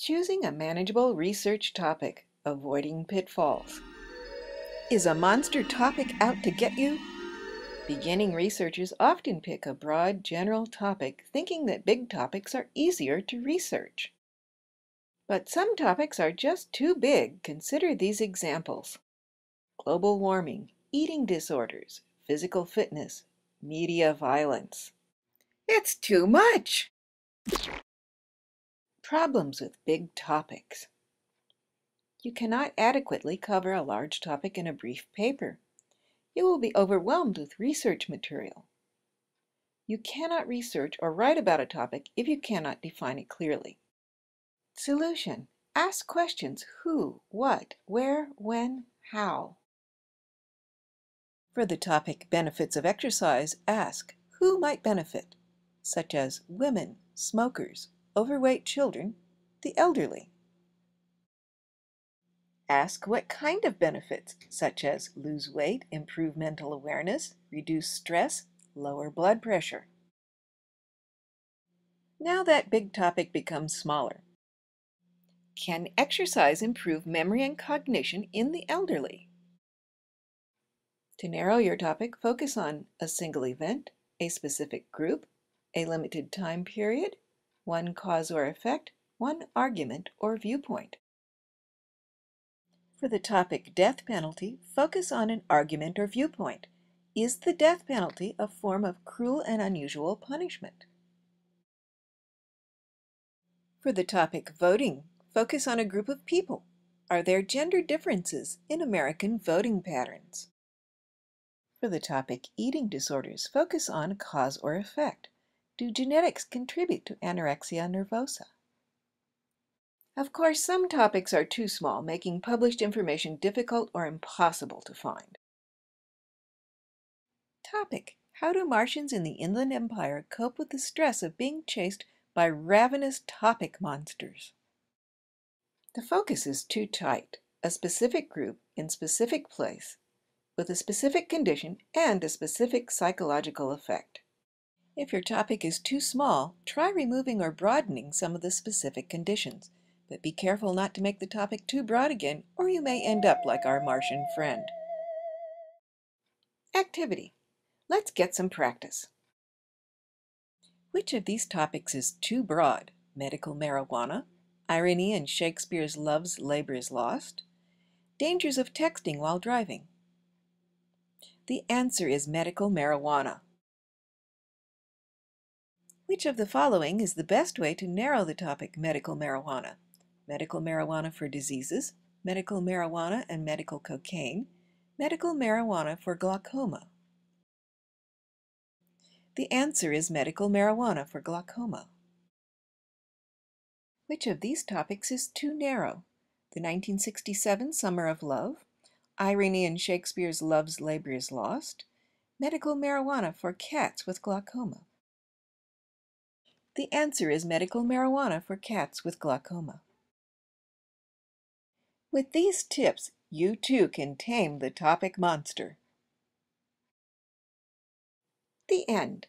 Choosing a manageable research topic, avoiding pitfalls. Is a monster topic out to get you? Beginning researchers often pick a broad, general topic thinking that big topics are easier to research. But some topics are just too big. Consider these examples. Global warming, eating disorders, physical fitness, media violence. It's too much! Problems with big topics. You cannot adequately cover a large topic in a brief paper. You will be overwhelmed with research material. You cannot research or write about a topic if you cannot define it clearly. Solution. Ask questions who, what, where, when, how. For the topic Benefits of Exercise, ask who might benefit, such as women, smokers, overweight children, the elderly. Ask what kind of benefits, such as lose weight, improve mental awareness, reduce stress, lower blood pressure. Now that big topic becomes smaller. Can exercise improve memory and cognition in the elderly? To narrow your topic, focus on a single event, a specific group, a limited time period, one cause or effect, one argument or viewpoint. For the topic death penalty, focus on an argument or viewpoint. Is the death penalty a form of cruel and unusual punishment? For the topic voting, focus on a group of people. Are there gender differences in American voting patterns? For the topic eating disorders, focus on cause or effect. Do genetics contribute to anorexia nervosa? Of course, some topics are too small, making published information difficult or impossible to find. Topic. How do Martians in the Inland Empire cope with the stress of being chased by ravenous topic monsters? The focus is too tight. A specific group in specific place with a specific condition and a specific psychological effect. If your topic is too small, try removing or broadening some of the specific conditions but be careful not to make the topic too broad again, or you may end up like our Martian friend. Activity. Let's get some practice. Which of these topics is too broad? Medical marijuana, irony in Shakespeare's Love's Labor is Lost, dangers of texting while driving. The answer is medical marijuana. Which of the following is the best way to narrow the topic medical marijuana? medical marijuana for diseases, medical marijuana and medical cocaine, medical marijuana for glaucoma. The answer is medical marijuana for glaucoma. Which of these topics is too narrow? The 1967 Summer of Love, Irony in Shakespeare's Love's Labor is Lost, medical marijuana for cats with glaucoma. The answer is medical marijuana for cats with glaucoma. With these tips, you too can tame the topic monster. The end.